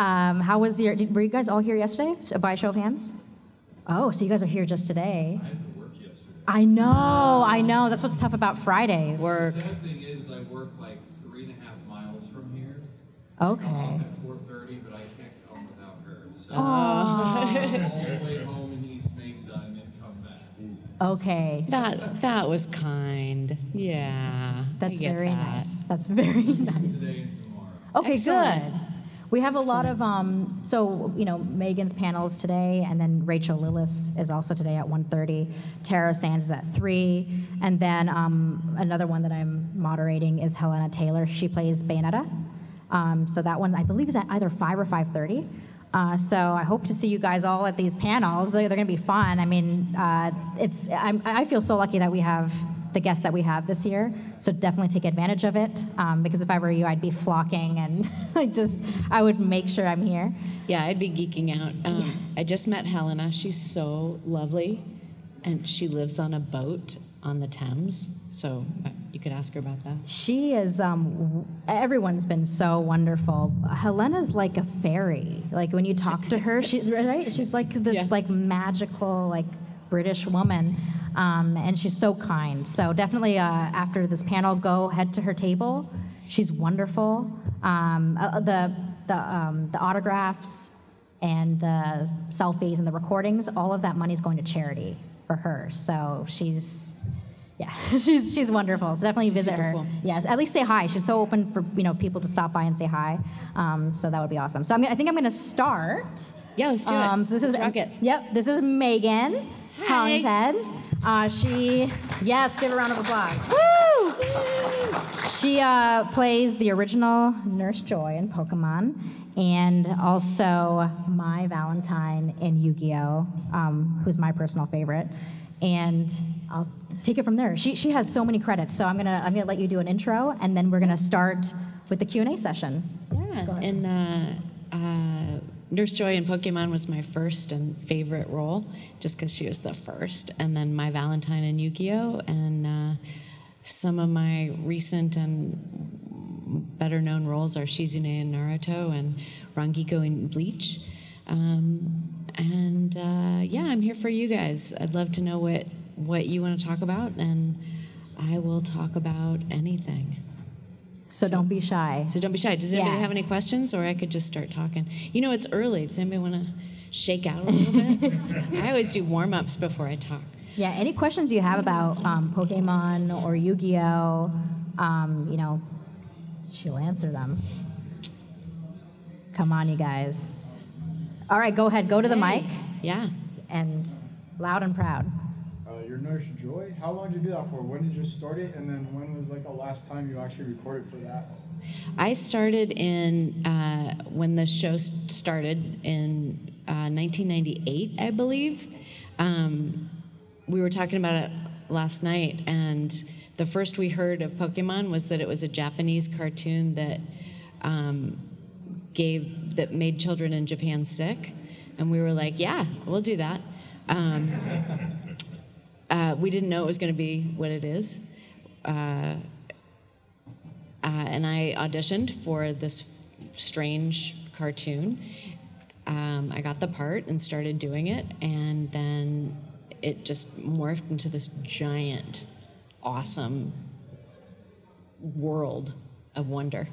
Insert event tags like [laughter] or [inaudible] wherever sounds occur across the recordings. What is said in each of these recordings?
Um, how was your? Did, were you guys all here yesterday? So, by show of hands. Oh, so you guys are here just today. I had to work yesterday. I know, I know. That's what's tough about Fridays. Work. The sad thing is, I work like three and a half miles from here. Okay. I'm at four thirty, but I can't come without her. So Aw. all the way home in East Mesa and then come back. Okay. That that was kind. Yeah. That's very that. nice. That's very [laughs] nice. Today and tomorrow. Okay, Excellent. good. We have a lot of um, so you know Megan's panels today, and then Rachael Lillis is also today at 1:30. Tara Sands is at three, and then um, another one that I'm moderating is Hellena Taylor. She plays Bayonetta. Um, so that one I believe is at either five or 5:30. Uh, so I hope to see you guys all at these panels. They're, they're going to be fun. I mean, uh, it's I'm, I feel so lucky that we have the guests that we have this year. So definitely take advantage of it. Um, because if I were you, I'd be flocking and [laughs] I just I would make sure I'm here. Yeah, I'd be geeking out. Um, I just met Hellena. She's so lovely, and she lives on a boat on the Thames. So uh, you could ask her about that. She is. Um, everyone's been so wonderful. Hellena's like a fairy. Like when you talk to her, she's [laughs] right. She's like this Yeah. like magical like British woman, um, and she's so kind. So definitely uh, after this panel, go head to her table. She's wonderful. Um, uh, the the um, the autographs and the selfies and the recordings, all of that money is going to charity for her. So she's, yeah, [laughs] she's she's wonderful. So definitely visit her. cool. Yes, at least say hi. She's so open for you know people to stop by and say hi. Um, so that would be awesome. So I'm gonna, I think I'm going to start. Yeah, let's do Um, it. so this let's is rock it. Yep, this is Megan Hi. Hollingshead. Uh, she, yes, give a round of applause. Woo! She uh, plays the original Nurse Joy in Pokemon, and also Mai Valentine in Yu-Gi-Oh, um, who's my personal favorite. And I'll take it from there. She, she has so many credits, so I'm gonna I'm gonna let you do an intro, and then we're gonna start with the Q and A session. Yeah, Go ahead. and uh, uh, Nurse Joy in Pokemon was my first and favorite role, just because she was the first. And then Mai Valentine in Yu-Gi-Oh, and uh, some of my recent and better known roles are Shizune in Naruto and Rangiku in Bleach. Um, and uh, yeah, I'm here for you guys. I'd love to know what what you want to talk about, and I will talk about anything. So don't be shy. So don't be shy. Does anybody Yeah. have any questions, or I could just start talking? You know, it's early. Does anybody want to shake out a little bit? [laughs] I always do warm ups before I talk. Yeah, any questions you have about um, Pokemon or Yu Gi Oh! Um, you know, she'll answer them. Come on, you guys. All right, go ahead. Go to the mic Yeah. and loud and proud. Your Nurse Joy, how long did you do that for? When did you start it? And then when was like the last time you actually recorded for that? I started in uh, when the show started in uh, 1998, I believe. Um, we were talking about it last night, and the first we heard of Pokemon was that it was a Japanese cartoon that um, gave that made children in Japan sick, and we were like, "Yeah, we'll do that." Um, uh, we didn't know it was going to be what it is. Uh, uh, and I auditioned for this strange cartoon. Um, I got the part and started doing it, and then it just morphed into this giant, awesome world of wonder.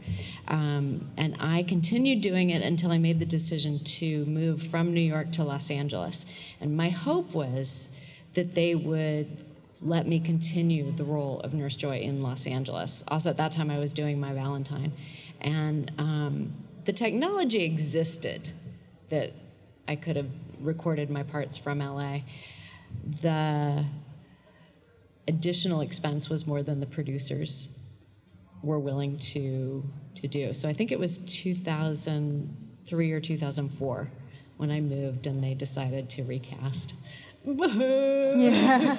Um, and I continued doing it until I made the decision to move from New York to Los Angeles. And my hope was that they would let me continue the role of Nurse Joy in Los Angeles. Also, at that time, I was doing Mai Valentine. And um, the technology existed that I could have recorded my parts from LA. The additional expense was more than the producers were willing to to do. So I think it was 2003 or 2004 when I moved and they decided to recast. Do you have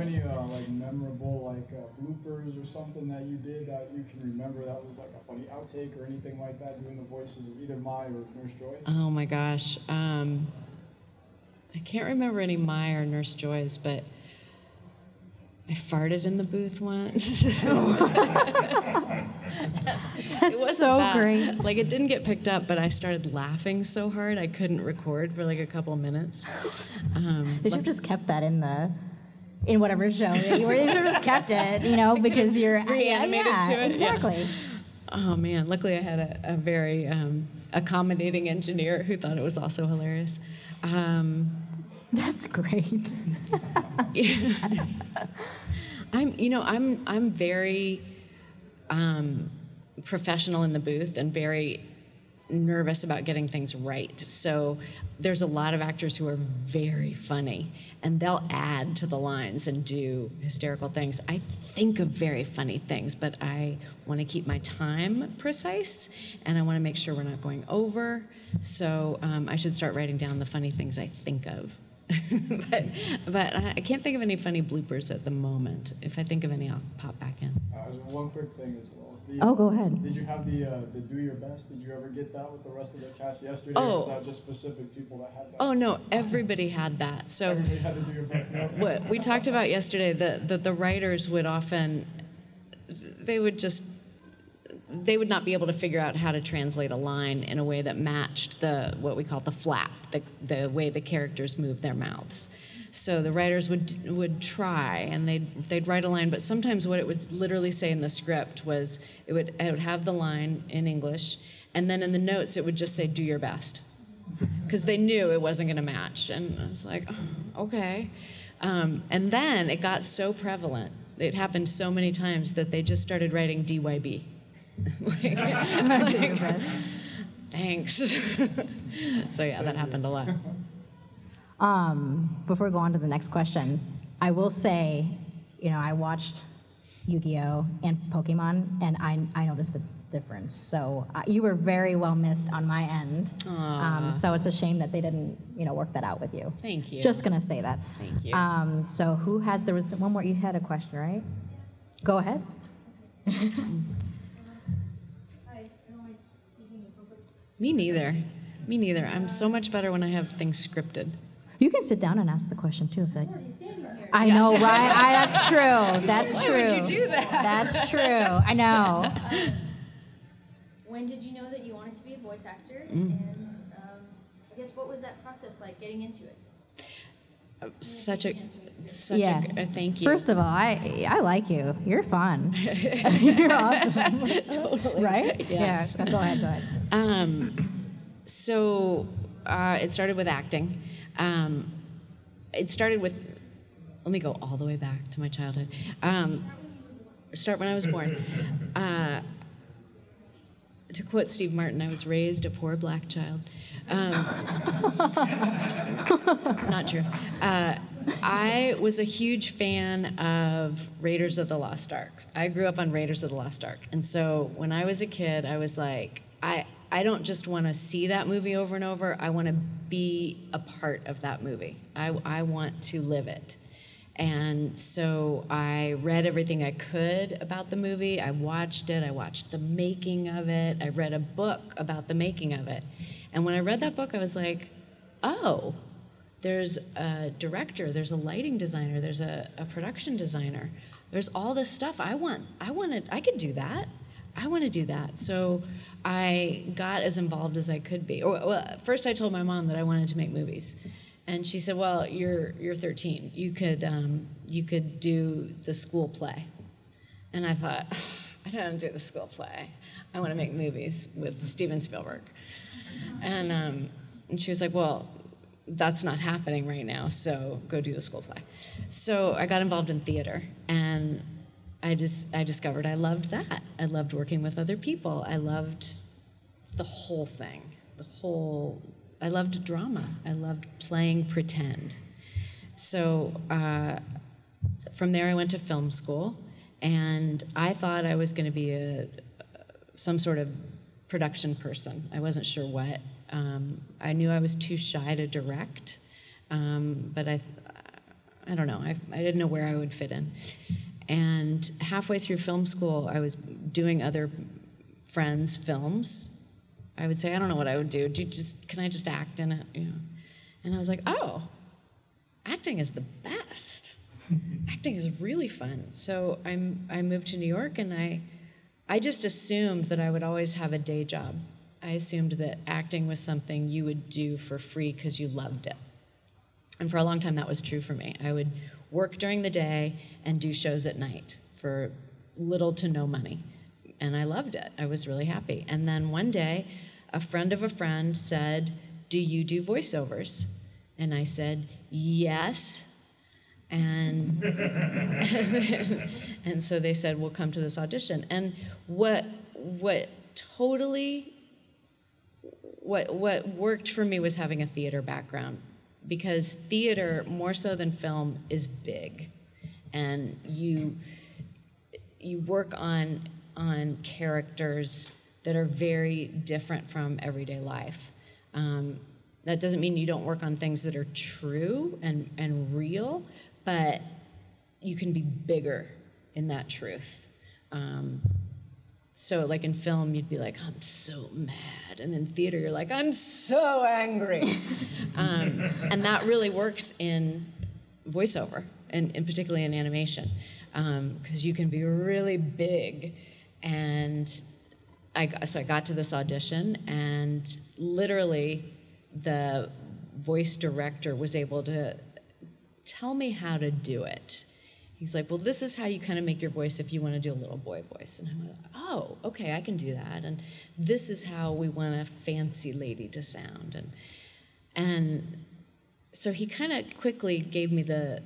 any uh, like memorable like uh, bloopers or something that you did that you can remember that was like a funny outtake or anything like that, doing the voices of either Mai or Nurse Joy? Oh my gosh. Um, I can't remember any Mai or Nurse Joys, but I farted in the booth once. [laughs] That's wasn't so bad. great. Like it didn't get picked up, but I started laughing so hard I couldn't record for like a couple minutes. Um, They should have just kept that in the in whatever show that you were. They should have just kept it, you know, [laughs] because you're Reanimated yeah, to it, yeah. Exactly. oh man, luckily I had a, a very um, accommodating engineer who thought it was also hilarious. Um, [laughs] That's great. [laughs] I'm, you know, I'm, I'm very um, professional in the booth and very nervous about getting things right. So there's a lot of actors who are very funny and they'll add to the lines and do hysterical things. I think of very funny things, but I want to keep my time precise and I want to make sure we're not going over. So um, I should start writing down the funny things I think of. [laughs] but but I I can't think of any funny bloopers at the moment. If I think of any, I'll pop back in. Uh, one quick thing as well. The- Oh, go ahead. Did you have the uh, the do your best? Did you ever get that with the rest of the cast yesterday? Oh. Was that just specific people that had that? Oh no, everybody had that. So Everybody had to do your best. No? what we talked about yesterday, the, the the writers would often they would just they would not be able to figure out how to translate a line in a way that matched the what we call the flap, the the way the characters move their mouths. So the writers would would try and they'd they'd write a line, but sometimes what it would literally say in the script was it would it would have the line in English, and then in the notes it would just say "do your best." because they knew it wasn't going to match. And I was like, oh, okay. Um, and then it got so prevalent, it happened so many times that they just started writing DYB. Like, like, thanks. [laughs] so yeah, that happened a lot. Um, before we go on to the next question, I will say, you know, I watched Yu-Gi-Oh and Pokemon, and I I noticed the difference. So uh, you were very well missed on my end. Um, so it's a shame that they didn't, you know, work that out with you. Thank you. Just gonna say that. Thank you. Um, so who has? There was one more. You had a question, right? Go ahead. [laughs] Me neither. Me neither. I'm so much better when I have things scripted. You can sit down and ask the question too. If that. I know, right? I, that's true. [laughs] That's Why true. would you do that? That's true. I know. When did you know that you wanted to be a voice actor? Mm. And um, I guess what was that process like getting into it? Such a, such yeah. a, a thank you. First of all, I I like you. You're fun. [laughs] You're awesome. [laughs] Totally. Right? Yes. Yeah. Go ahead. Go ahead. Um, so uh, it started with acting. Um, it started with, let me go all the way back to my childhood. Um, start when I was born. Uh, to quote Steve Martin, I was raised a poor black child. Um, [laughs] not true. Uh, I was a huge fan of Raiders of the Lost Ark. I grew up on Raiders of the Lost Ark. And so when I was a kid, I was like, I, I don't just want to see that movie over and over, I want to be a part of that movie. I, I want to live it. And so I read everything I could about the movie. I watched it. I watched the making of it. I read a book about the making of it. And when I read that book, I was like, oh, there's a director, there's a lighting designer, there's a, a production designer. There's all this stuff. I want, I wanted, I could do that. I want to do that. So I got as involved as I could be. Well, first I told my mom that I wanted to make movies. And she said, "Well, you're you're 13. You could um, you could do the school play." And I thought, I don't want to do the school play. I want to make movies with Steven Spielberg. And um, and she was like, "Well, that's not happening right now. So go do the school play." So I got involved in theater, and I just I discovered I loved that. I loved working with other people. I loved the whole thing, the whole. I loved drama. I loved playing pretend. So uh, from there, I went to film school, and I thought I was going to be a some sort of production person. I wasn't sure what. Um, I knew I was too shy to direct, um, but I, I don't know. I, I didn't know where I would fit in. And halfway through film school, I was doing other friends' films. I would say, I don't know what I would do. Do just can I just act in it? You know? And I was like, oh, acting is the best. acting is really fun. So I'm, I moved to New York and I, I just assumed that I would always have a day job. I assumed that acting was something you would do for free because you loved it. And for a long time, that was true for me. I would work during the day and do shows at night for little to no money. And I loved it. I was really happy. And then one day, a friend of a friend said, Do you do voiceovers? And I said, Yes. And, [laughs] and so they said, We'll come to this audition. And what, what totally what what worked for me was having a theater background because theater more so than film is big. And you you work on on characters that are very different from everyday life. Um, that doesn't mean you don't work on things that are true and and real but you can be bigger in that truth. Um, so, like in film, you'd be like, I'm so mad. And in theater, you're like, I'm so angry. [laughs] um, and that really works in voiceover, and, and particularly in animation, because you can be really big. And I, so I got to this audition, and literally, the voice director was able to tell me how to do it. He's like, well, this is how you kind of make your voice if you want to do a little boy voice. And I'm like, oh, okay, I can do that. And this is how we want a fancy lady to sound. And and so he kind of quickly gave me the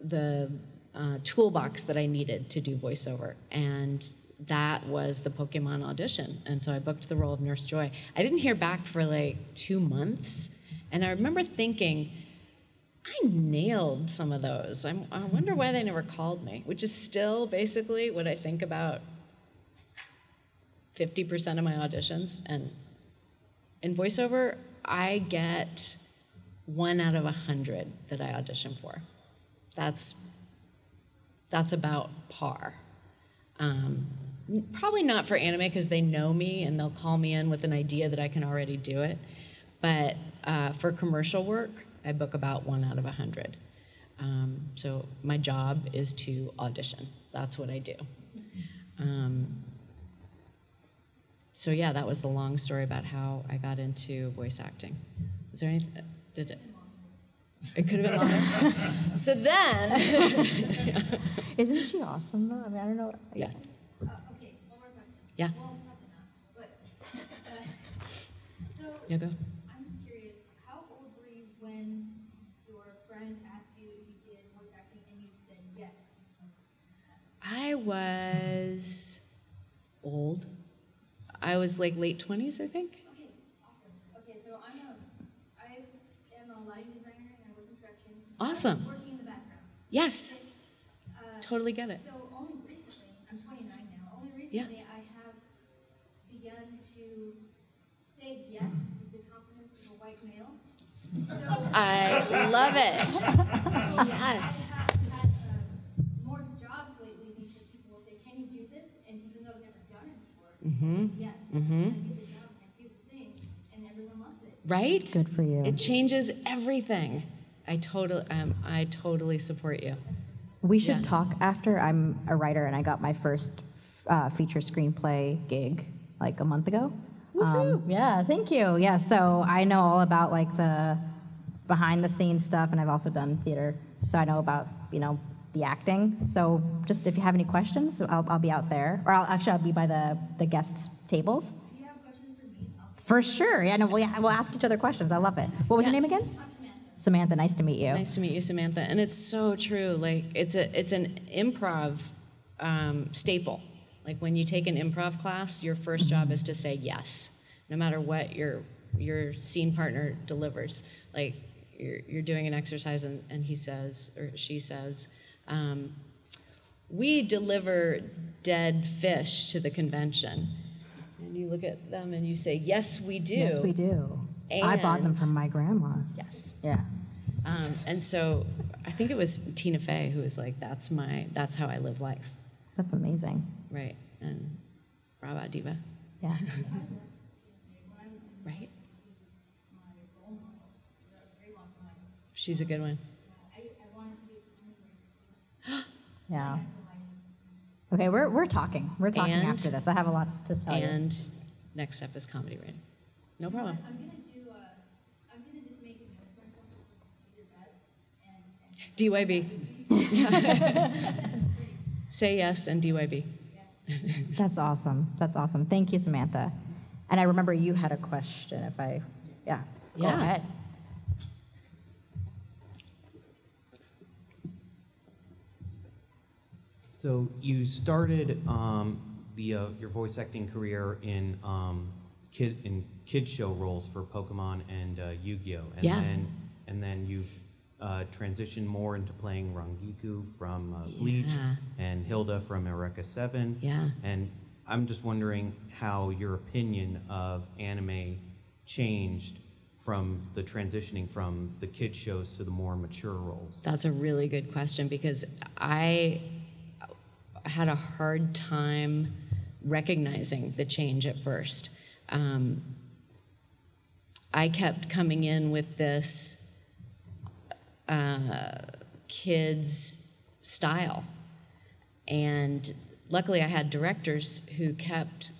the uh, toolbox that I needed to do voiceover, and that was the Pokemon audition. And so I booked the role of Nurse Joy. I didn't hear back for like two months, and I remember thinking. I nailed some of those. I'm, I wonder why they never called me, which is still basically what I think about 50% of my auditions. And in voiceover, I get one out of a hundred that I audition for. That's, that's about par. Um, probably not for anime because they know me and they'll call me in with an idea that I can already do it. But uh, for commercial work, I book about one out of a hundred. Um, so my job is to audition. That's what I do. Um, so yeah, that was the long story about how I got into voice acting. Is there anything? Did it? It could have been longer. [laughs] so then, [laughs] Isn't she awesome though? I mean, I don't know. yeah, Uh, okay, one more question. yeah, Well, not, but, uh, so, yeah, go. I'm just curious, how old were you when your friend asked you if you did voice acting and you said yes? I was old. I was like late twenties, I think. Okay, awesome. Okay, so I'm a, I am a lighting designer and I work in production. Awesome. Working in the background. Yes, Uh, totally get it. So only recently, I'm 29 now, only Yeah. recently I have begun to say yes with the confidence of a white male. So I love it. [laughs] Yes. have had uh, more jobs lately because people will say, "Can you do this?" And even though I've never done it before, I say yes. Mhm. I get the job and I do the thing, and everyone loves it. Right? Good for you. It changes everything. I totally, um, I totally support you. We should Yeah. talk after. I'm a writer and I got my first uh, feature screenplay gig like a month ago. Um, yeah, thank you. Yeah, so I know all about like the behind the scenes stuff and I've also done theater, so I know about, you know, the acting. So just if you have any questions, I'll, I'll be out there. Or I'll actually I'll be by the, the guests tables. Do you have questions for me? For sure. Yeah, no, we'll, we'll ask each other questions. I love it. What was your name again? Samantha. Samantha, nice to meet you. Nice to meet you, Samantha. And it's so true. Like it's a, it's an improv um, staple. Like when you take an improv class, your first job is to say yes, no matter what your your scene partner delivers. Like you're, you're doing an exercise and, and he says or she says, um, "We deliver dead fish to the convention." And you look at them and you say, "Yes, we do." Yes, we do. I bought them from my grandma's. Yes. Yeah. Um, and so I think it was Tina Fey who was like, "That's my, that's how I live life." That's amazing. Right. And Brava Diva. Yeah. [laughs] Right. She's a good one. I, I wanted to be a Yeah. Okay, we're, we're talking. We're talking And- after this. I have a lot to tell you. And next up is comedy writing. No problem. I'm gonna do, uh, I'm gonna just make a myself, do your best, and, and DYB. [laughs] Say yes and DYB. That's awesome. That's awesome. Thank you, Samantha. And I remember you had a question if I, yeah, go Yeah. ahead. So you started um, the uh, your voice acting career in um, kid in kid show roles for Pokemon and uh, Yu-Gi-Oh, and Yeah. then and then you've uh, transitioned more into playing Rangiku from uh, Bleach Yeah. and Hilda from Eureka Seven. Yeah. And I'm just wondering how your opinion of anime changed from the transitioning from the kid shows to the more mature roles. That's a really good question because I had a hard time recognizing the change at first. Um, I kept coming in with this uh, kids style. And luckily, I had directors who kept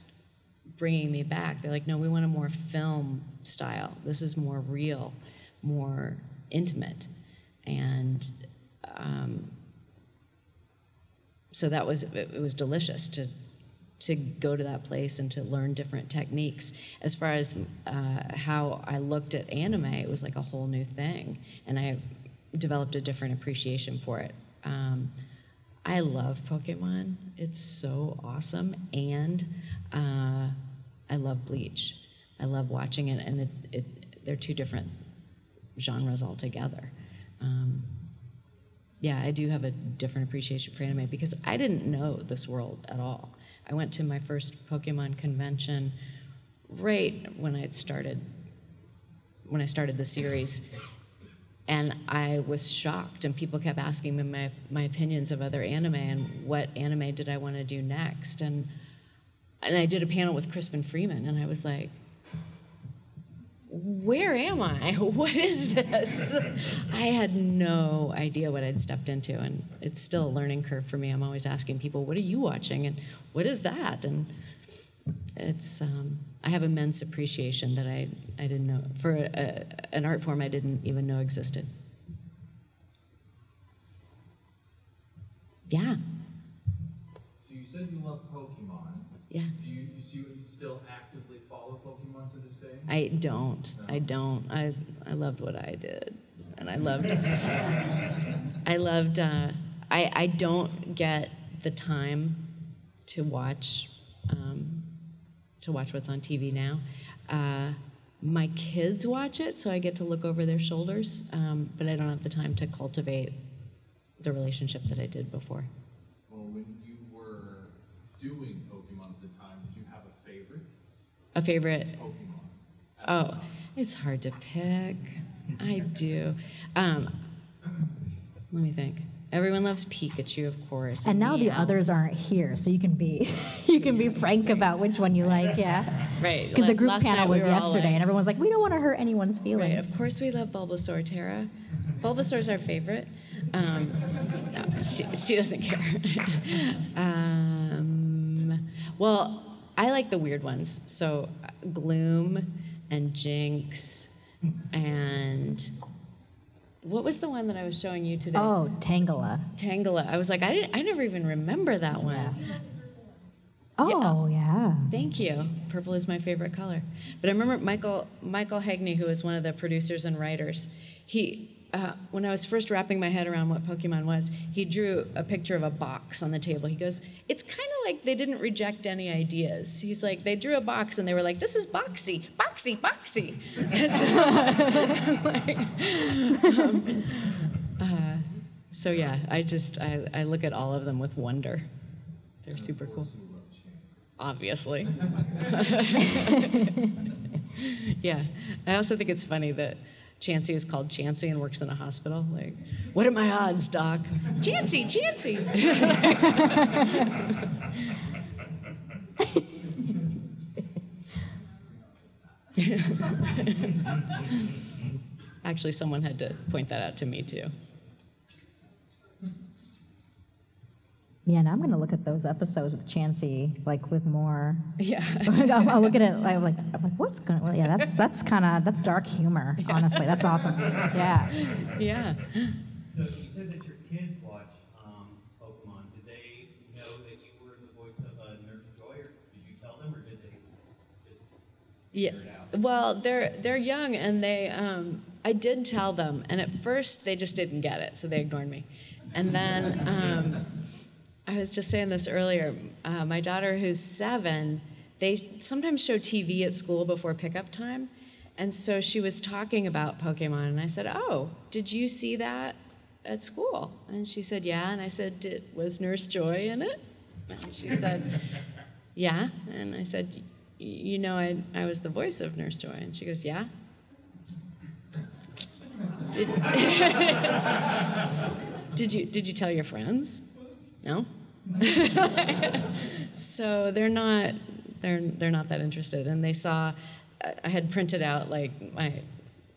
bringing me back. They're like, no, we want a more film style. This is more real, more intimate. And um, so that was, it, was delicious to, to go to that place and to learn different techniques. As far as uh, how I looked at anime, it was like a whole new thing. And I developed a different appreciation for it. Um, I love Pokemon. It's so awesome. And uh, I love Bleach. I love watching it, and it, it, they're two different genres altogether. Um, yeah, I do have a different appreciation for anime because I didn't know this world at all. I went to my first Pokemon convention right when I started when I started the series, and I was shocked. And people kept asking me my, my opinions of other anime and what anime did I want to do next. And and I did a panel with Crispin Freeman, and I was like, where am I? [laughs] What is this? I had no idea what I'd stepped into, and it's still a learning curve for me. I'm always asking people, "What are you watching?" and "What is that?" and it's um, I have immense appreciation that I I didn't know for a, a, an art form I didn't even know existed. Yeah, So you said you love Pokemon. yeah. Do you, you, you still actively follow Pokemon to this day? I don't. I don't. I I loved what I did, and I loved. I loved. Uh, I I don't get the time to watch um, to watch what's on TV now. Uh, my kids watch it, so I get to look over their shoulders, um, but I don't have the time to cultivate the relationship that I did before. Well, when you were doing Pokemon at the time, did you have a favorite A favorite Pokemon? Oh, it's hard to pick. I do. Um, let me think. Everyone loves Pikachu, of course. And now the others aren't here, so you can be [laughs] you can be frank about which one you like, yeah. Right. Because the group panel night we was yesterday, like- and everyone's like, we don't want to hurt anyone's feelings." Right. Of course, we love Bulbasaur, Tara. Bulbasaur's our favorite. Um, no, she, she doesn't care. [laughs] um, well, I like the weird ones. So uh, Gloom and Jynx and what was the one that I was showing you today? Oh, Tangela. Tangela. I was like, I didn't. I never even remember that one. Oh, yeah. Thank you. Purple is my favorite color. But I remember Michael Michael Haigney, who was one of the producers and writers. He, uh, when I was first wrapping my head around what Pokemon was, he drew a picture of a box on the table. He goes, "It's kind of like they didn't reject any ideas." He's like, they drew a box and they were like, "This is boxy, boxy, boxy." [laughs] So, [laughs] like, [laughs] um, uh, so yeah, I just I, I look at all of them with wonder. They're super cool. Obviously. yeah. I also think it's funny that Chansey is called Chansey and works in a hospital. Like, what are my odds, doc? Chansey, Chansey. [laughs] Actually, someone had to point that out to me too. Yeah, now I'm going to look at those episodes with Chansey, like with more. Yeah. I'll, I'll look at it. I'm like, I'm like, what's going? Well, yeah, that's that's kind of that's dark humor. [laughs] Honestly, that's awesome. Yeah. yeah. So you said that your kids watch um, Pokemon. Did they know that you were the voice of uh, Nurse Joy, or did you tell them, or did they just Yeah. figure it out? Well, they're they're young, and they. Um, I did tell them, and at first they just didn't get it, so they ignored me. And then um, I was just saying this earlier. Uh, my daughter, who's seven, they sometimes show TV at school before pickup time, and so she was talking about Pokemon, and I said, "Oh, did you see that at school?" And she said, "Yeah." And I said, Did, "Was Nurse Joy in it?" And she said. [laughs] Yeah. And I said, You know, I, I was the voice of Nurse Joy. And she goes, Yeah. Did, [laughs] did you did you tell your friends? No. [laughs] so they're not they're they're not that interested. And they saw I- had printed out like my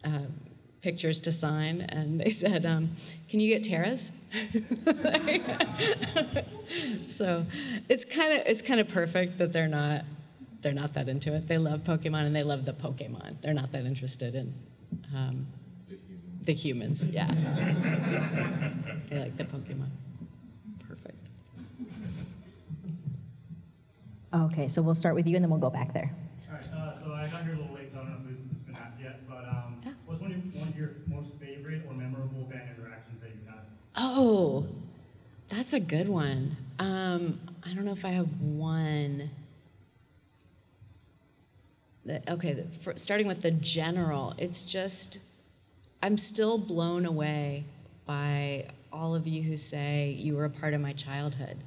uh, pictures to sign, and they said, um, "Can you get Tara's?" [laughs] so it's kind of it's kind of perfect that they're not they're not that into it. They love Pokemon and they love the Pokemon. They're not that interested in um, the humans. Yeah, [laughs] they like the Pokemon. Perfect. Okay, so we'll start with you, and then we'll go back there. All right, uh, so I got here a little late, so I don't know if this has been asked yet, but um, Yeah. what's one of, your- one of your most favorite or memorable band interactions that you've had? Oh, that's a good one. Um, I don't know if I have one. The, okay, the, for, starting with the general, it's just, I'm still blown away by all of you who say you were a part of my childhood.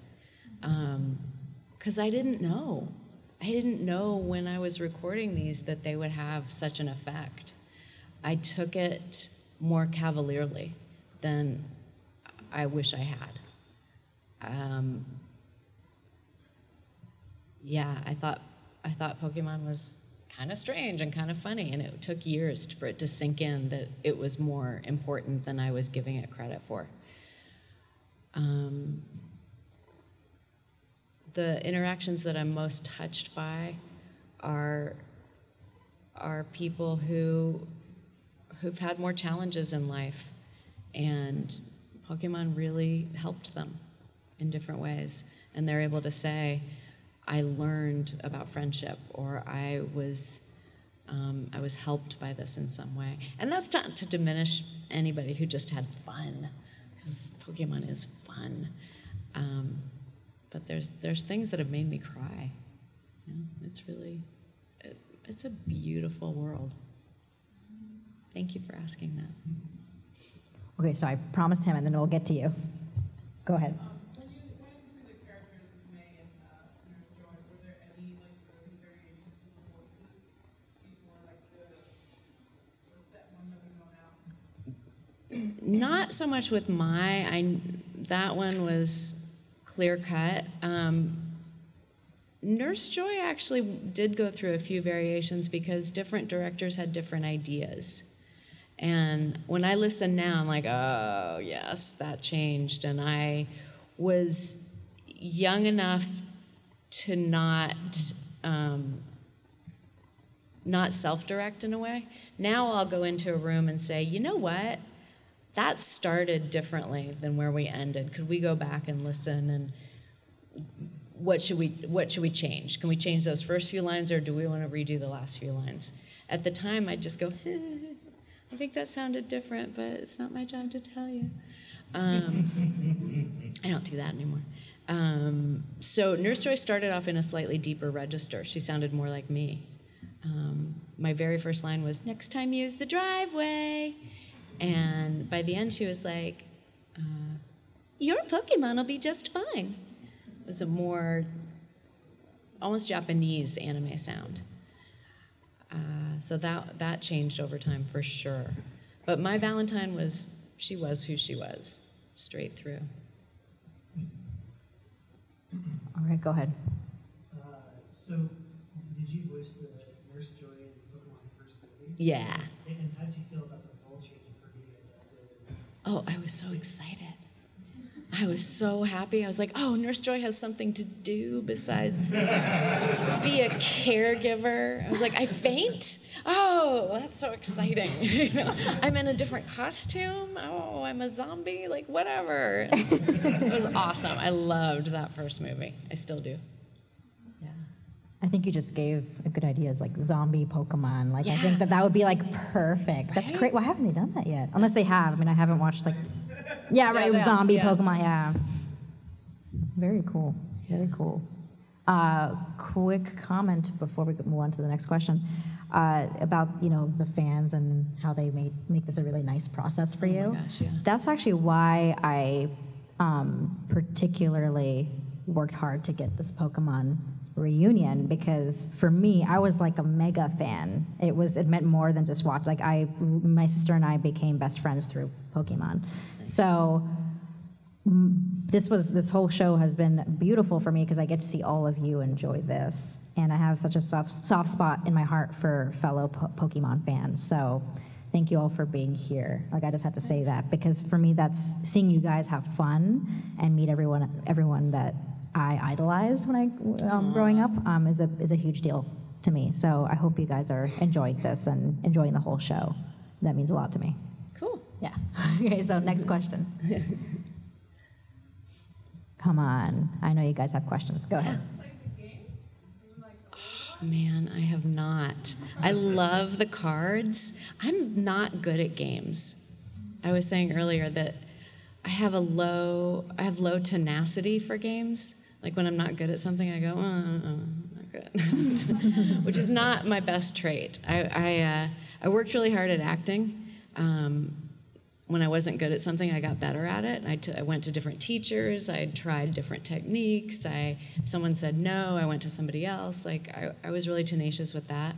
Because I didn't know. I didn't know when I was recording these that they would have such an effect. I took it more cavalierly than I wish I had. Um, yeah, I thought I thought Pokemon was kind of strange and kind of funny, and it took years for it to sink in that it was more important than I was giving it credit for. Um, the interactions that I'm most touched by are are people who who've had more challenges in life, and Pokemon really helped them in different ways, and they're able to say, "I learned about friendship," or "I was." Um, I was helped by this in some way. And that's not to diminish anybody who just had fun, because Pokemon is fun. Um, but there's there's things that have made me cry. You know, it's really it, it's a beautiful world. Thank you for asking that. Okay, so I promised him, and then we'll get to you. Go ahead. When you went into the characters of May and uh, Nurse Joy, were there any like early variations to the voices before like the, the set one that we know now? Not so much with my. I that one was clear cut. Um, Nurse Joy actually did go through a few variations because different directors had different ideas. And when I listen now, I'm like, oh, yes, that changed. And I was young enough to not um, not self-direct in a way. Now I'll go into a room and say, you know what? That started differently than where we ended. Could we go back and listen and what should we what should we change? Can we change those first few lines or do we want to redo the last few lines? At the time I'd just go, [laughs] I think that sounded different, but it's not my job to tell you. Um, I don't do that anymore. Um, so Nurse Joy started off in a slightly deeper register. She sounded more like me. Um, my very first line was, "Next time, use the driveway," and by the end, she was like, uh, "Your Pokemon will be just fine." It was a more almost Japanese anime sound. Uh, so that that changed over time for sure. But Mai Valentine was she was who she was straight through. All right, go ahead. Uh, so, did you voice the Nurse Joy in Pokemon first movie? Yeah. And, and Oh, I was so excited. I was so happy. I was like, oh, Nurse Joy has something to do besides be a caregiver. I was like, I faint? Oh, that's so exciting. [laughs] I'm in a different costume. Oh, I'm a zombie. Like, whatever. It was, it was awesome. I loved that first movie. I still do. Yeah. I think you just gave a good idea as like zombie Pokemon. Like I think that that would be like perfect. That's great. Why haven't they done that yet? Unless they have. I mean, I haven't watched like. [laughs] Yeah, right. have, zombie yeah. Pokemon. Yeah. Very cool. Very cool. Uh, quick comment before we move on to the next question uh, about you know the fans and how they made make this a really nice process for you. Oh gosh, yeah. That's actually why I um, particularly worked hard to get this Pokemon reunion because for me, I was like a mega fan. It was it meant more than just watch. Like I, my sister and I became best friends through Pokemon. So this was this whole show has been beautiful for me because I get to see all of you enjoy this, and I have such a soft soft spot in my heart for fellow po- Pokemon fans. So thank you all for being here. Like I just had to say that because for me, that's seeing you guys have fun and meet everyone everyone that I idolized when I um, growing up um, is a is a huge deal to me. So I hope you guys are enjoying this and enjoying the whole show. That means a lot to me. Cool. Yeah. [laughs] Okay, so next question. [laughs] Come on. I know you guys have questions. Go ahead. Man, I have not. I love the cards. I'm not good at games. I was saying earlier that I have a low I have low tenacity for games. Like when I'm not good at something, I go, uh, uh, uh, not good, [laughs] which is not my best trait. I I, uh, I worked really hard at acting. Um, when I wasn't good at something, I got better at it. I, t- I went to different teachers. I tried different techniques. I someone said no, I went to somebody else. Like I, I was really tenacious with that,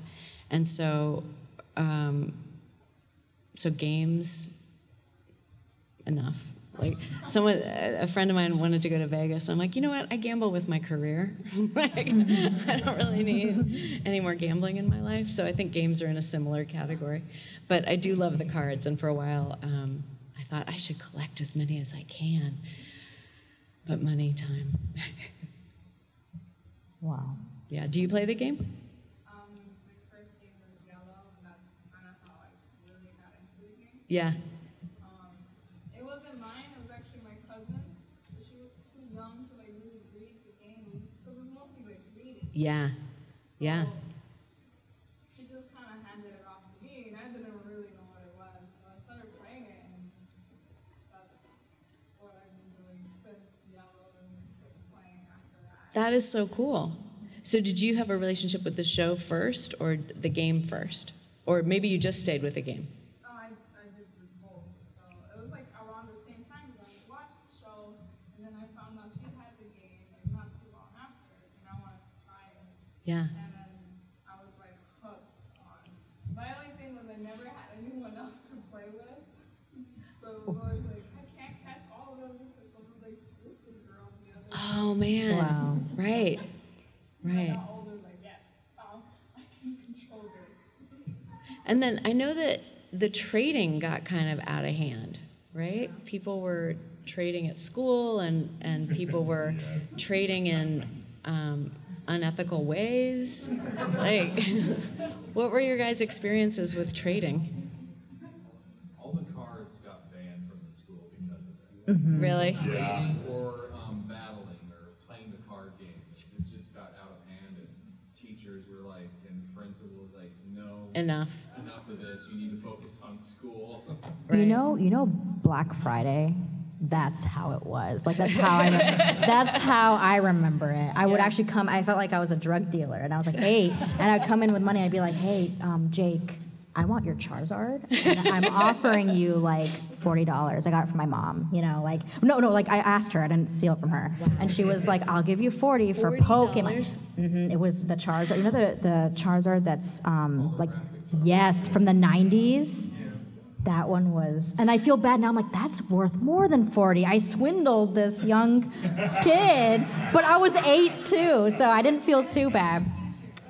and so um, so games enough. Like someone, a friend of mine wanted to go to Vegas. I'm like, you know what? I gamble with my career. [laughs] like, I don't really need any more gambling in my life. So I think games are in a similar category. But I do love the cards, and for a while, um, I thought I should collect as many as I can. But money, time. Wow. yeah. Do you play the game? Um, game yellow, and that's kind of how I really the game. Yeah. Yeah. Yeah. So she just kind of handed it off to me, and I didn't really know what it was. So I started playing it, and that's what I've been doing since yellow and playing after that. That is so cool. So, did you have a relationship with the show first or the game first? Or maybe you just stayed with the game? Oh, I, I did with both. So it was like around the same time when I watched the show, and then I found out she had the game like not too long after, and I wanted to try it. Yeah. And then I was like hooked on. My only thing was I never had anyone [laughs] else to play with, so it was always like I can't catch all of them because someone's like exclusive girl the other. Oh, man. Wow. Right. [laughs] Right. got older, like yes, um, [laughs] I can control this. And then I know that the trading got kind of out of hand, right? People were trading at school and, and people were trading in um, unethical ways. Like, [laughs] what were your guys' experiences with trading? All the cards got banned from the school because of it. Really? Trading or um, battling or playing the card game. It just got out of hand and teachers were like, and principal was like, no, Enough. enough of this. You need to focus on school. You know, you know, Black Friday. That's how it was. Like that's how I. [laughs] that's how I remember it. I would actually come. I felt like I was a drug dealer, and I was like, "Hey," and I'd come in with money. I'd be like, "Hey, um, Jake, I want your Charizard. And I'm [laughs] offering you like forty dollars. I got it from my mom. You know, like no, no, like I asked her. I didn't steal it from her, and she was like, "I'll give you forty for $40? Pokemon." hmm It was the Charizard. You know the the Charizard that's um, like yes from the '90s. That one was, and I feel bad now. I'm like, that's worth more than 40. I swindled this young kid, but I was eight too, so I didn't feel too bad.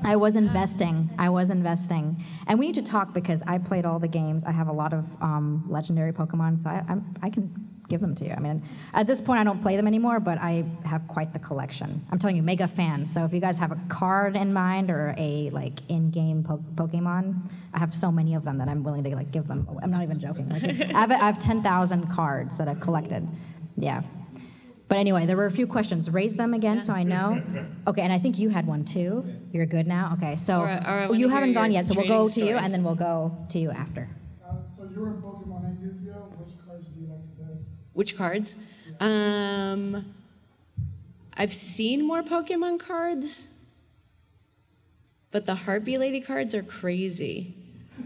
I was investing. I was investing. And we need to talk because I played all the games. I have a lot of um, legendary Pokemon, so I, I can give them to you. I mean, at this point, I don't play them anymore, but I have quite the collection. I'm telling you, mega fan. So if you guys have a card in mind or a like in-game po- Pokemon, I have so many of them that I'm willing to like give them. I'm not even joking. Like, [laughs] I have, I have 10,000 cards that I've collected. Yeah. But anyway, there were a few questions. Raise them again so I know. Okay, and I think you had one too. You're good now? Okay, so Or I- or well, you haven't gone yet, so we'll go training to you and then we'll go to you after. Uh, so you were in Pokemon Which cards? Um, I've seen more Pokemon cards, but the Harpy Lady cards are crazy. [laughs]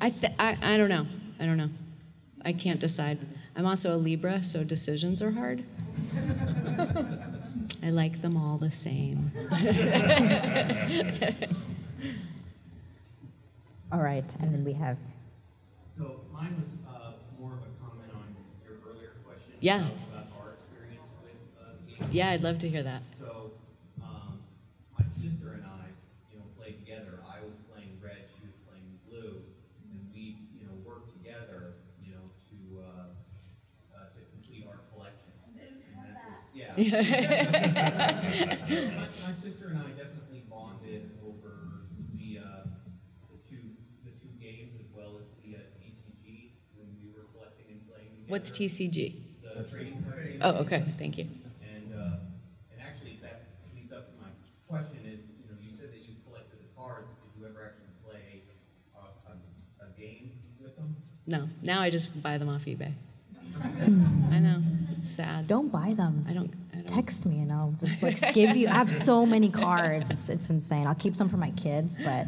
I, th- I I don't know. I don't know. I can't decide. I'm also a Libra, so decisions are hard. [laughs] I like them all the same. [laughs] All right, and then we have So mine was uh, more of a comment on your earlier question. Yeah. About our experience with uh, games. Yeah, I'd love to hear that. So, um, my sister and I, you know, played together. I was playing red, she was playing blue, and we, you know, worked together, you know, to, uh, uh, to complete our collection. And that was, yeah. [laughs] My, my sister and I definitely bonded over the, uh, the two, the two games as well as the, uh, TCG when we were collecting and playing together. What's TCG? The trading card. Oh, okay. Thank you. And, uh, and actually, that leads up to my question is, you know, you said that you collected the cards. Did you ever actually play a, a, a game with them? No, now I just buy them off eBay. I know. It's sad. don't buy them. I don't. I don't. Text me and I'll just like [laughs] give you. I have so many cards. It's it's insane. I'll keep some for my kids, but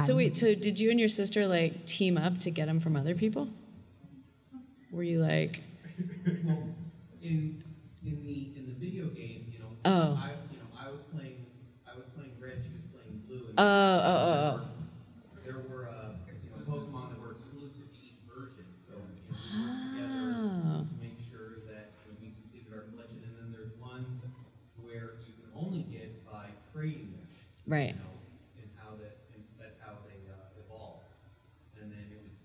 So I'm- wait. So did you and your sister like team up to get them from other people? Were you like, Well, [laughs] in, in the, in the video game, you know, Oh. I, you know, I was playing, I was playing red, she was playing blue. and oh, oh, oh, oh. There were, uh, you know, Pokemon that were exclusive to each version, so, you know, we worked together Oh. to make sure that you know, we completed our collection, and then there's ones where you can only get by trading them. Right. You know, and how that, and that's how they, uh, evolved. And then it was,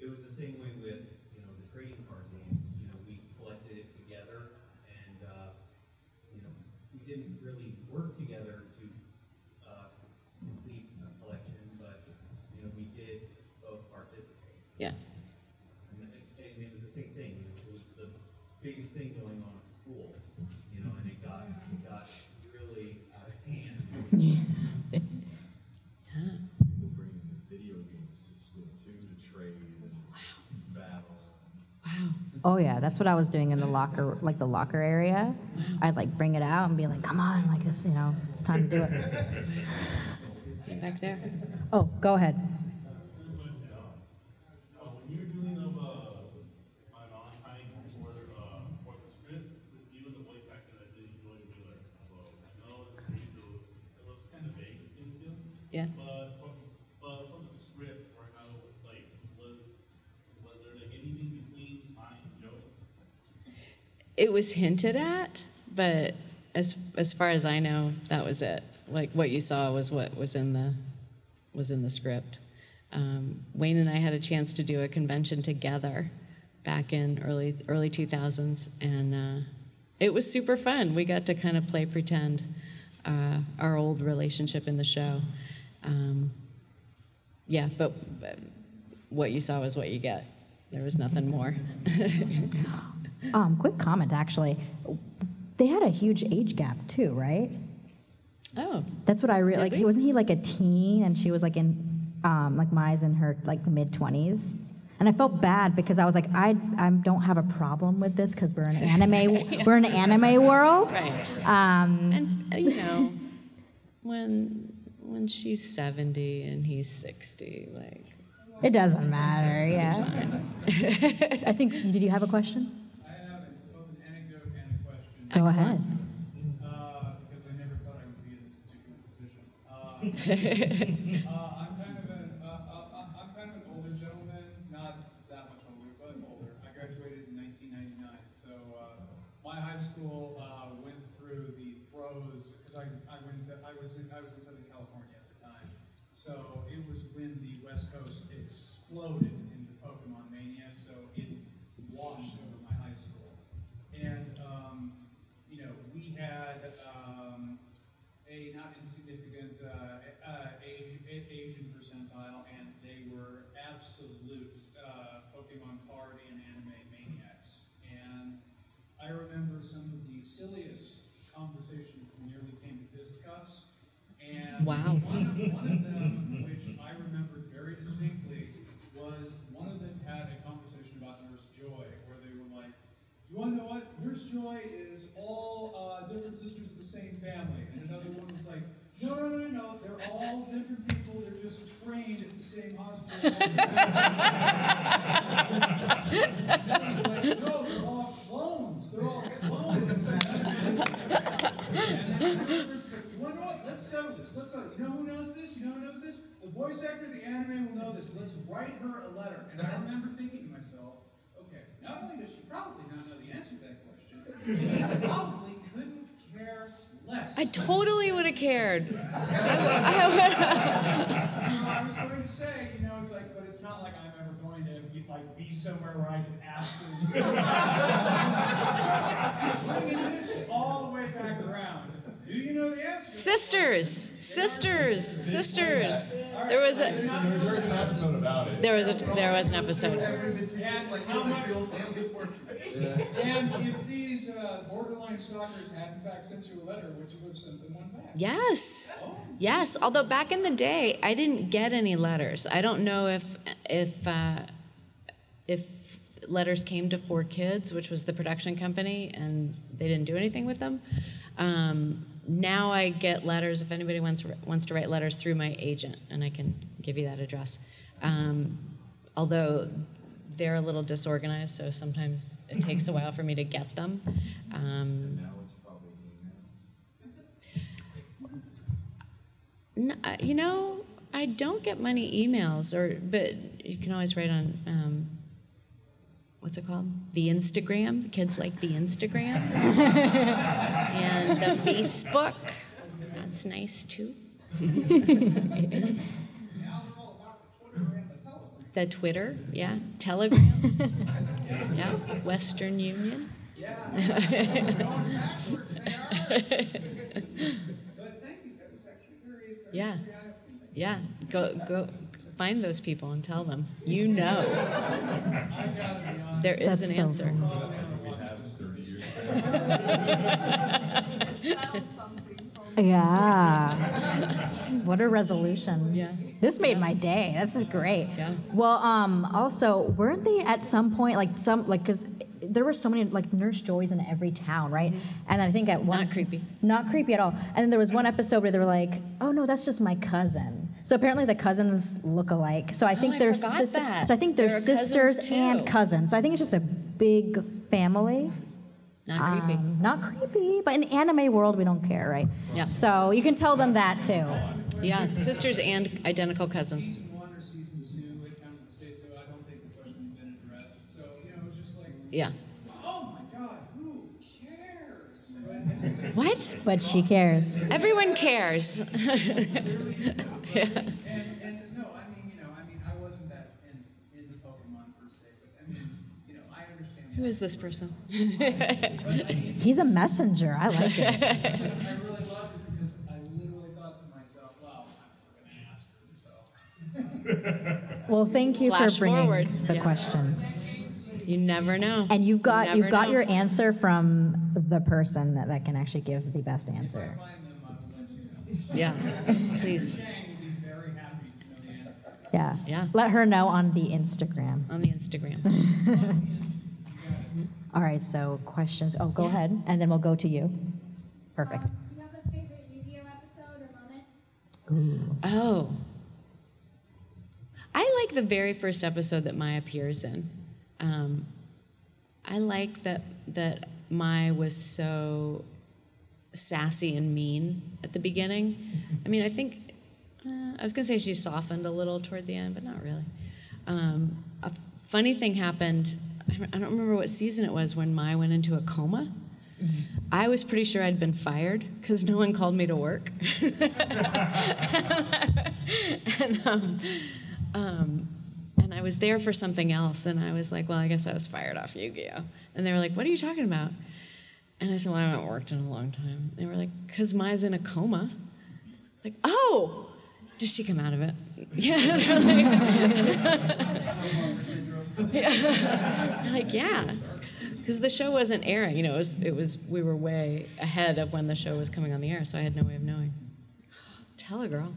it was the same way with, you know, the trading card game, you know, we collected it together, and, uh, you know, we didn't really work together to, uh, complete a collection, but, you know, we did both participate. Yeah. And it, and it was the same thing, you know, it was the biggest thing going on at school, you know, and it got, it got really out of hand. People bring video games to school too, to trade and battle. Oh yeah, that's what I was doing in the locker, like the locker area. I'd like bring it out and be like, come on, like this, you know, it's time to do it. [laughs] Back there. Oh, go ahead. Uh, when you were doing of uh, Mai Valentine for uh, for the script, even the voice actor that did Joey Wheeler, well, I know it's pretty cool. It was kind of vague in feel, Yeah. but from but from the script or how like was was there like anything between mine and Joey? It was hinted at, but as as far as I know, that was it. Like what you saw was what was in the was in the script. Um, Wayne and I had a chance to do a convention together back in early early 2000s, and uh, it was super fun. We got to kind of play pretend uh, our old relationship in the show. Um, yeah, but, but what you saw was what you get. There was nothing more. [laughs] Um, quick comment actually. They had a huge age gap too, right? oh, That's what I really like. He wasn't he like a teen, and she was like in, um, like Mai's in her like mid twenties, and I felt bad because I was like, I I don't have a problem with this because we're an anime [laughs] we're an anime world. right. Um, And uh, you know, when when she's 70 and he's 60, like it doesn't matter. Yeah. I think. Did you have a question? I have both an anecdote and a question. Go ahead. Uh, because I never thought I would be in this particular position. Uh, [laughs] uh, I'm kind of an, uh, uh, uh, I'm kind of an older gentleman, not that much older, but older. I graduated in 1999, so, uh, my high school, uh, went through the throes, because I, I went to, I was in, I was in Southern California at the time. So it was when the West Coast exploded into Pokemon Mania, so it Wow. One of, one of them, which I remembered very distinctly, was one of them had a conversation about Nurse Joy, where they were like, "You want to know what? Nurse Joy is all uh, different sisters of the same family," and another one was like, "No, no, no, no, they're all different people. They're just trained at the same hospital." [laughs] Like, no, they're all clones. They're all clones. [laughs] what? Let's settle this. Let's settle. You know who knows this? You know who knows this? The voice actor of the anime will know this. Let's write her a letter. And I remember thinking to myself, okay, not only does she probably not know the answer to that question, she probably couldn't care less. I totally would have cared. [laughs] I You know, I was going to say, you know, it's like, but it's not like I'm ever going to be, like be somewhere where I can ask them. [laughs] Bringing this all the way back around. Do you know the answer? Sisters, sisters, sisters. There was a There was an episode about it. there was a there was an episode. And how much? And if these uh, borderline stalkers had in fact sent you a letter, would you have sent them one back? Yes. Yes. Although back in the day, I didn't get any letters. I don't know if if uh, if letters came to 4Kids, which was the production company, and they didn't do anything with them. Um, now I get letters if anybody wants wants to write letters through my agent, and I can give you that address. Um, although they're a little disorganized, so sometimes it takes a while for me to get them. Um, Now it's probably email. uh, you know, I don't get many emails, or but you can always write on um, what's it called? The Instagram. The Kids like the Instagram [laughs] and the Facebook. That's nice too. the Twitter, yeah, Telegrams, yeah, Western Union. [laughs] But thank you. That was actually very, very Yeah. Yeah, go go find those people and tell them you know I've got to be honest. there is That's an so answer. cool. We have 30 years. Settle something from Yeah. What a resolution. Yeah. This made my day. This is great. Yeah. Well, um, also, weren't they at some point like some like because there were so many like Nurse Joys in every town, right? And I think at one Mm-hmm. Not creepy. not creepy at all. And then there was one episode where they were like, "Oh no, that's just my cousin." So apparently the cousins look alike. So I think Oh, they're forgot sister- that. So I think they're There are cousins, sisters and cousins. So I think it's just a big family. Not creepy. Um, not creepy, but in anime world we don't care, right? Yeah. So you can tell them that too. Yeah, sisters and identical cousins. Season What? But she cares. Everyone cares. [laughs] Yeah. And, and no, I mean, you know, I mean, I wasn't that in, into Pokemon per se, but I mean, you know, I understand. Who is this person? He's a messenger. I like it. Just, I really loved it because I literally thought to myself, well, I'm never gonna ask her, so. Well, thank you Flash for bringing forward. the Yeah. question. You never know. And you've got never you've got know. your answer from the person that, that can actually give the best If I answer. find them, I will let you know. Yeah, please. Gang will be very happy to know the answer. Yeah. Yeah. Let her know on the Instagram. On the Instagram. [laughs] All right. So questions. Oh, go ahead, and then we'll go to you. Perfect. Um, do you have a favorite video episode or moment? Oh. I like the very first episode that Mai appears in. Um, I like that that Mai was so sassy and mean at the beginning. I mean, I think uh, I was gonna say she softened a little toward the end, but not really. Um, a funny thing happened. I don't remember what season it was when Mai went into a coma. I was pretty sure I'd been fired because no one called me to work. [laughs] and, um, um, and I was there for something else, and I was like, well, I guess I was fired off Yu-Gi-Oh. And they were like, what are you talking about? And I said, well, I haven't worked in a long time. They were like, because Mai's in a coma. It's like, oh, does she come out of it? [laughs] Yeah. They're [laughs] like, yeah. They're like, yeah. Because the show wasn't airing, you know, it was, it was, we were way ahead of when the show was coming on the air, so I had no way of knowing. [gasps] Tell a girl.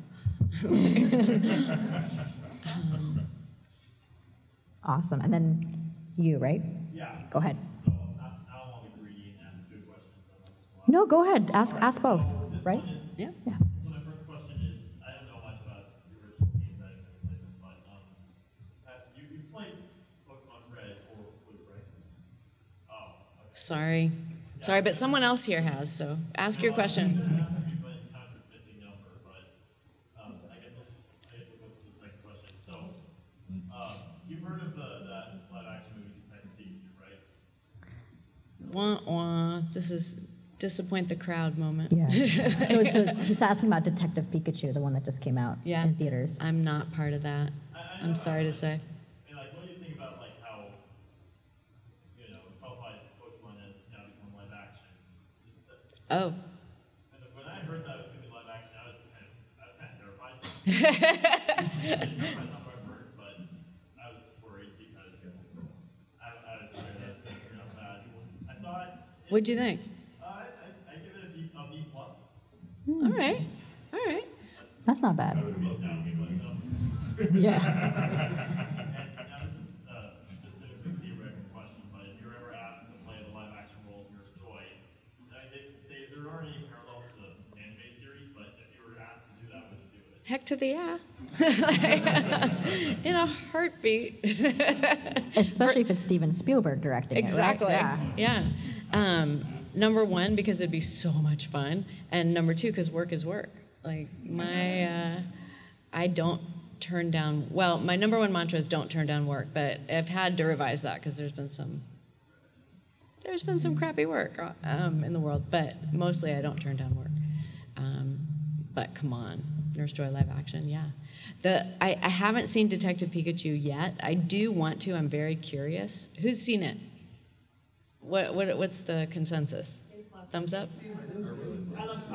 [laughs] Awesome. And then you, right? Yeah. Go ahead. So I, I don't want to be greedy and ask two questions. No, go ahead. Ask ask both. Right? Yeah. Yeah. So my first question is, I don't know much about the original games I played, but um, have you you played Pokemon Red or Blue, right? Oh, okay. Sorry. Sorry, but someone else here has, so ask your question. [laughs] But kind of a missing number, but um, I guess let's, I guess we'll go to the second question. So, uh, you've heard of the that live action movie Detective Pikachu, right? Wah, wah. This is disappoint the crowd moment. Yeah. [laughs] No, so he's asking about Detective Pikachu, the one that just came out Yeah. in theaters. I'm not part of that. I'm sorry to say. And like, what do you think about like how, you know, televised Pokemon has now become live action? Is that- Oh. And when I heard that it was gonna be live action, I was kind of, I was kind of terrified. It's not my first word, but I was worried because I, I was afraid that it was gonna turn out bad. I saw it. What'd you think? Uh, I, I, give it a B, a B plus. All right. All right. That's not bad. Most now, but, Yeah. And now this is a specifically theoretical question, but if you're ever asked to play the live action role of Nurse Joy, I mean, they, they, there aren't any parallels to the anime series, but if you were asked to do that, would you do it? Heck to the yeah. [laughs] In a heartbeat. Especially if it's Steven Spielberg directing Exactly. it, right? Yeah. Um, number one, because it'd be so much fun, and number two, because work is work. Like my, uh, I don't turn down. Well, my number one mantra is don't turn down work, but I've had to revise that because there's been some. There's been some crappy work um, in the world, but mostly I don't turn down work. Um, but come on, Nurse Joy live action, yeah. The I, I haven't seen Detective Pikachu yet. I do want to. I'm very curious. Who's seen it? What, what what's the consensus? Thumbs up.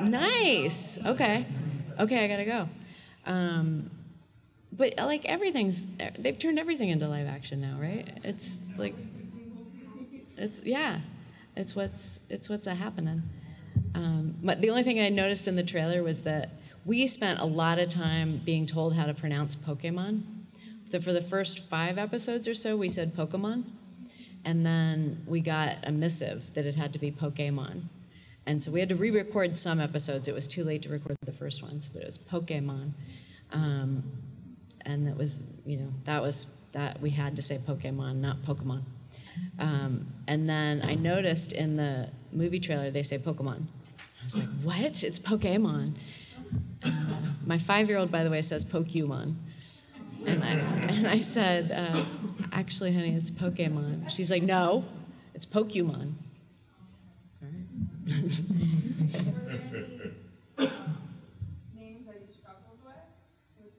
Nice. Okay. Okay, I gotta go. Um, but like everything's, they've turned everything into live action now, right? It's like, it's yeah, it's what's it's what's happening. Um, but the only thing I noticed in the trailer was that we spent a lot of time being told how to pronounce Pokemon. The, for the first five episodes or so, we said Pokemon, and then we got a missive that it had to be Pokemon. And so we had to re-record some episodes. It was too late to record the first ones, but it was Pokemon. Um, and that was, you know, that was that we had to say Pokemon, not Pokemon. Um, and then I noticed in the movie trailer they say Pokemon. I was like, what? It's Pokemon. Uh, [laughs] my five-year-old, by the way, says Pokemon. And I, and I said, uh, actually, honey, it's Pokemon. She's like, no, it's Pokemon. Names that you struggled with, with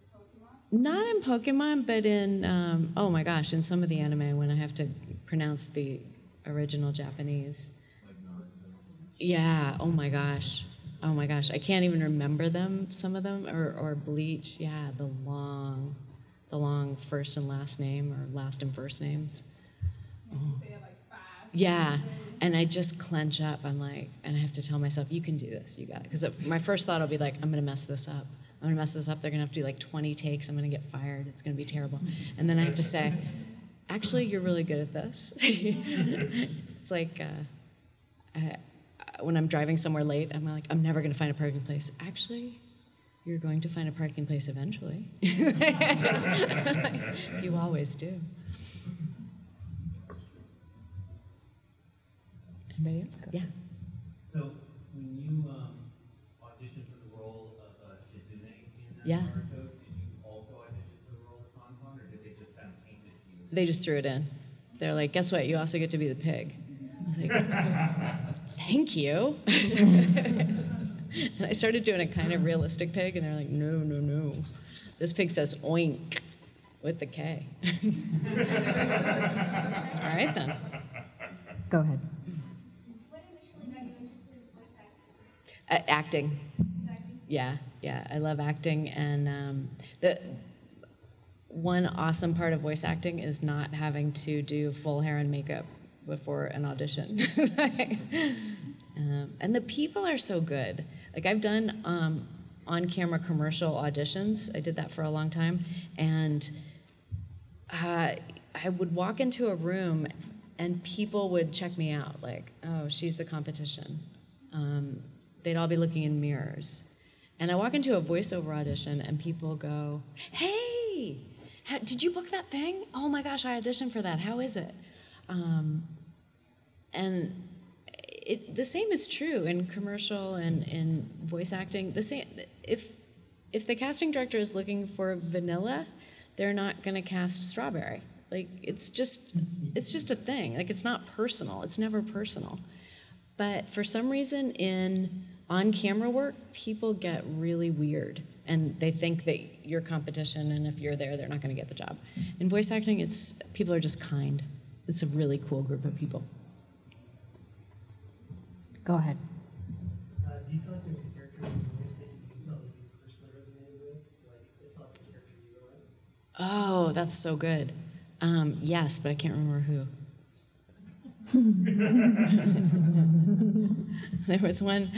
the Pokemon? Not in Pokemon, but in um, oh my gosh, in some of the anime when I have to pronounce the original Japanese. Yeah. Oh my gosh. Oh my gosh. I can't even remember them. Some of them or or Bleach. Yeah, the long, the long first and last name or last and first names. Say it like fast. Yeah. And I just clench up. I'm like, and I have to tell myself, you can do this. You got it. Because my first thought will be like, I'm going to mess this up. I'm going to mess this up. They're going to have to do like 20 takes. I'm going to get fired. It's going to be terrible. And then I have to say, actually, you're really good at this. [laughs] it's like uh, when I'm driving somewhere late, I'm like, I'm never going to find a parking place. Actually, you're going to find a parking place eventually. [laughs] you always do. Anybody else? Yeah. So when you um, auditioned for the role of uh, Shizune in Yeah. Naruto, did you also audition for the role of Kanban, or did they just kind of paint it to you? They just threw it in. They're like, guess what? You also get to be the pig. I was like, [laughs] thank you. [laughs] and I started doing a kind of realistic pig, and they're like, no, no, no. This pig says oink with the K. [laughs] All right then. Go ahead. What initially got you interested in voice acting? Uh, acting. Acting? Yeah, yeah, I love acting, and um, the one awesome part of voice acting is not having to do full hair and makeup before an audition. [laughs] um, and the people are so good. Like I've done um, on-camera commercial auditions. I did that for a long time, and uh, I would walk into a room, and people would check me out, like, "Oh, she's the competition." Um, they'd all be looking in mirrors, and I walk into a voiceover audition, and people go, "Hey, how, did you book that thing? Oh my gosh, I auditioned for that. How is it?" Um, and it, the same is true in commercial and in voice acting. The same, if if the casting director is looking for vanilla, they're not going to cast strawberry. Like it's just it's just a thing. Like it's not personal. It's never personal. But for some reason in on-camera work, people get really weird and they think that you're competition and if you're there they're not going to get the job. In voice acting, it's people are just kind. It's a really cool group of people. Go ahead. Uh, do you feel like there's a character in your voice that you felt like you personally resonated with? Like, it felt like a character you were like? Oh, that's so good. Um, yes, but I can't remember who. [laughs] there was one.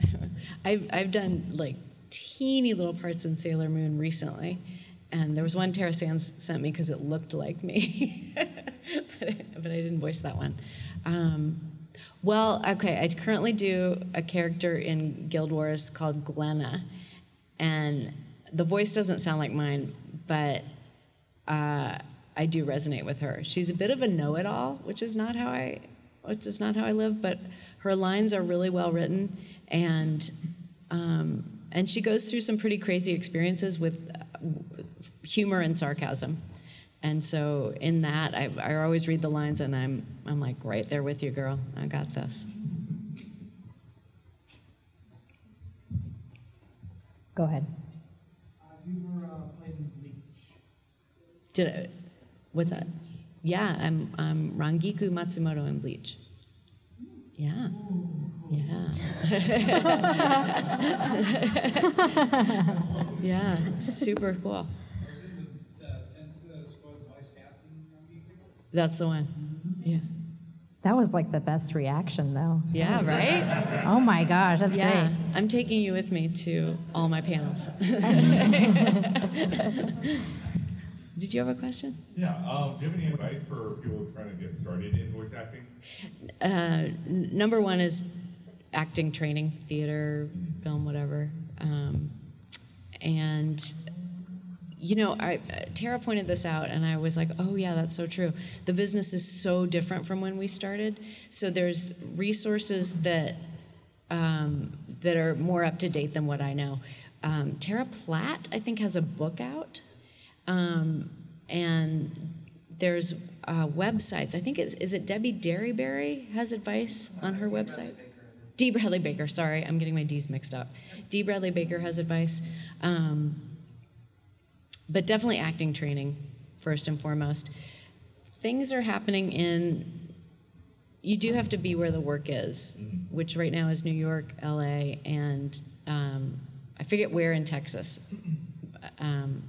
[laughs] I've I've done like teeny little parts in Sailor Moon recently, and there was one Tara Sands sent me because it looked like me, [laughs] but, [laughs] I, but I didn't voice that one. Um, well, okay, I currently do a character in Guild Wars called Glenna, and the voice doesn't sound like mine, but uh, I do resonate with her. She's a bit of a know-it-all, which is not how I, which is not how I live. But her lines are really well written, and um, and she goes through some pretty crazy experiences with uh, humor and sarcasm. And so in that, I, I always read the lines, and I'm I'm like right there with you, girl. I got this. Go ahead. Uh, you were uh, playing Bleach. Did I, what's that? Yeah, I'm I'm Rangiku Matsumoto in Bleach. Yeah. Yeah. [laughs] yeah, super cool. That's the one. Yeah. That was like the best reaction, though. Yeah, right? [laughs] Oh my gosh, that's Yeah, great. I'm taking you with me to all my panels. [laughs] [laughs] Did you have a question? Yeah, um, do you have any advice for people trying to get started in voice acting? Uh, n- number one is acting training, theater, film, whatever. Um, and you know, I, Tara pointed this out, and I was like, "Oh yeah, that's so true." The business is so different from when we started. So there's resources that um, that are more up to date than what I know. Um, Tara Platt, I think, has a book out, um, and there's uh, websites. I think it's is it Debi Derryberry has advice on her website. Dee Bradley Baker. Sorry, I'm getting my D's mixed up. Dee Bradley Baker has advice. Um, but definitely acting training first and foremost. Things are happening in, you do have to be where the work is, which right now is New York, LA, and um, I forget where in Texas. Um,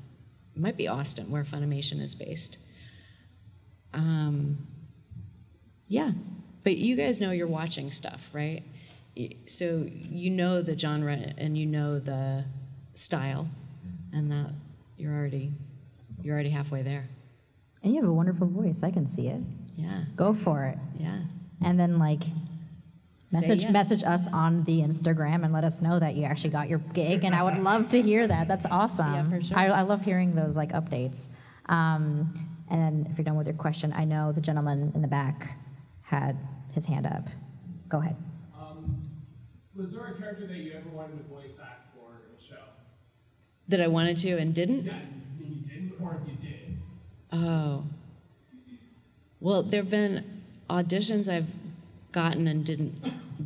it might be Austin, where Funimation is based. Um, yeah, but you guys know you're watching stuff, right? So you know the genre and you know the style, and that you're already you're already halfway there. And you have a wonderful voice. I can see it. Yeah, Go for it. yeah. And then like message yes. message us on the Instagram and let us know that you actually got your gig. And I would love to hear that. That's awesome. Yeah, for sure. I, I love hearing those like updates. Um, and then if you're done with your question, I know the gentleman in the back had his hand up. Go ahead. Um, was there a character that you ever wanted to voice act for in a show? That I wanted to and didn't. Yeah, you didn't, or you did? Oh. Well, there have been auditions I've gotten and didn't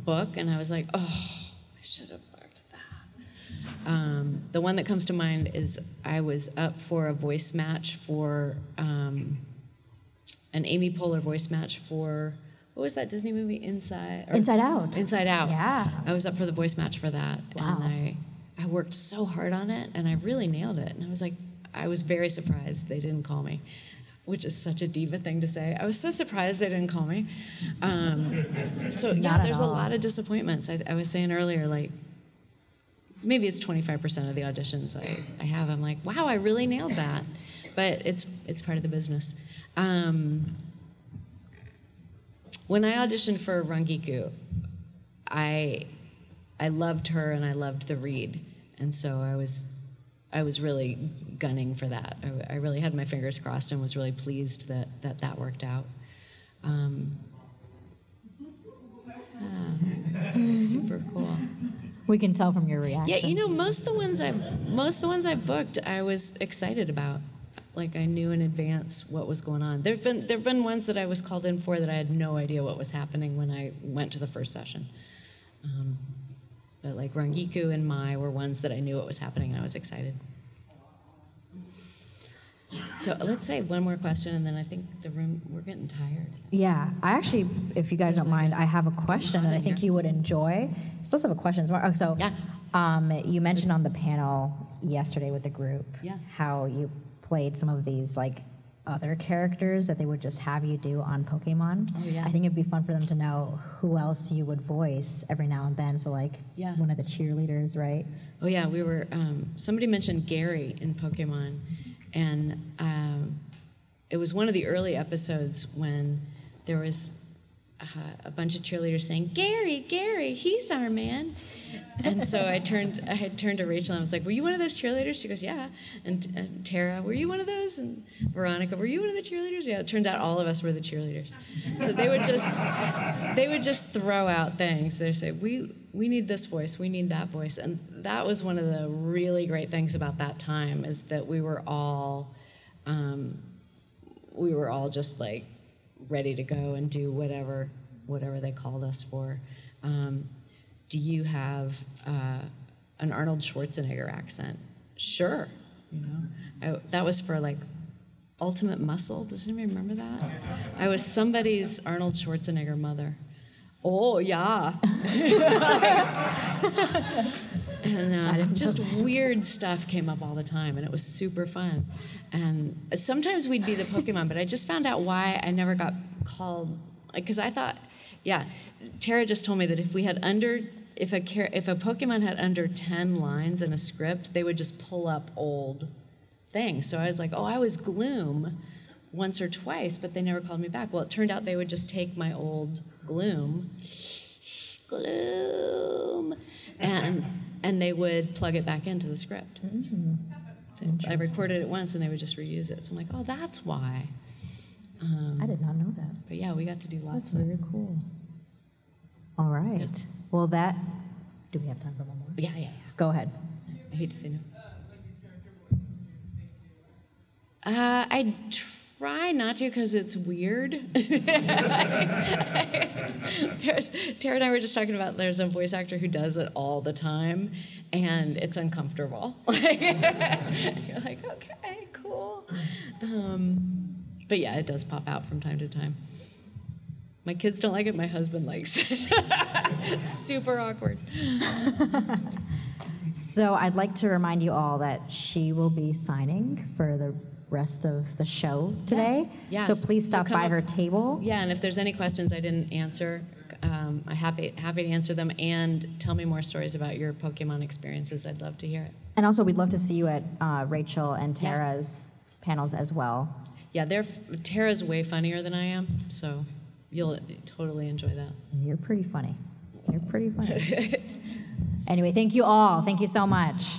book, and I was like, oh, I should have booked that. Um, the one that comes to mind is I was up for a voice match for um, an Amy Poehler voice match for what was that Disney movie Inside? or- Inside Out. Inside Out. Yeah. I was up for the voice match for that, Wow. and I I worked so hard on it, and I really nailed it. And I was like, I was very surprised they didn't call me, which is such a diva thing to say. I was so surprised they didn't call me. Um, so yeah, there's a lot of disappointments. I, I was saying earlier, like maybe it's 25% of the auditions I, I have. I'm like, wow, I really nailed that. But it's, it's part of the business. Um, when I auditioned for Rangiku, I, I loved her and I loved the read. And so I was, I was really gunning for that. I, I really had my fingers crossed and was really pleased that that, that worked out. Um, [laughs] ah, super cool. We can tell from your reaction. Yeah, you know, most of the ones I've most of the ones I've booked, I was excited about. Like I knew in advance what was going on. There've been there've been ones that I was called in for that I had no idea what was happening when I went to the first session. Um, but like Rangiku and Mai were ones that I knew what was happening and I was excited. So let's say one more question and then I think the room we're getting tired. Yeah, I actually, if you guys don't mind, I have a question that I think you would enjoy. Still have a question. Oh, So, Yeah. um, you mentioned on the panel yesterday with the group Yeah. how you played some of these like other characters that they would just have you do on Pokemon. Oh, yeah. I think it'd be fun for them to know who else you would voice every now and then. So, like, Yeah. one of the cheerleaders, right? Oh yeah, we were. Um, somebody mentioned Gary in Pokemon, and um, it was one of the early episodes when there was uh, a bunch of cheerleaders saying, "Gary, Gary, he's our man." And so I turned, I had turned to Rachael and I was like, "Were you one of those cheerleaders?" She goes, "Yeah." And, and Tara, "Were you one of those?" And Veronica, "Were you one of the cheerleaders?" Yeah. It turned out all of us were the cheerleaders. So they would just, they would just throw out things. They say, "We we need this voice, we need that voice," and that was one of the really great things about that time is that we were all, um, we were all just like ready to go and do whatever whatever they called us for. Um, do you have uh, an Arnold Schwarzenegger accent? Sure. You know, I, that was for like Ultimate Muscle. Does anybody remember that? I was somebody's Arnold Schwarzenegger mother. Oh yeah. [laughs] [laughs] and uh, [laughs] just weird stuff came up all the time, and it was super fun. And sometimes we'd be the Pokemon, but I just found out why I never got called. Like, because I thought, yeah, Tara just told me that if we had under, if a if a Pokemon had under ten lines in a script, they would just pull up old things. So I was like, oh, I was Gloom once or twice, but they never called me back. Well, it turned out they would just take my old Gloom, Gloom, and and they would plug it back into the script. I recorded it once, and they would just reuse it. So I'm like, oh, that's why. Um, I did not know that. but yeah, we got to do That's lots of. very cool. All right. Well, that. Do we have time for one more? Yeah, yeah, yeah. Go ahead. I hate to say no. Uh, I try not to because it's weird. [laughs] there's, Tara and I were just talking about there's a voice actor who does it all the time, and it's uncomfortable. [laughs] You're like, okay, cool. Um, but yeah, it does pop out from time to time. My kids don't like it. My husband likes it. [laughs] Super awkward. So I'd like to remind you all that she will be signing for the rest of the show today. Yeah. So please stop by up- her table. Yeah, and if there's any questions I didn't answer, um, I'm happy happy to answer them. And tell me more stories about your Pokemon experiences. I'd love to hear it. And also, we'd love to see you at uh, Rachael and Yeah. Tara's panels as well. Yeah, they're Tara's way funnier than I am, so you'll totally enjoy that. You're pretty funny. You're pretty funny. [laughs] anyway, thank you all. Thank you so much.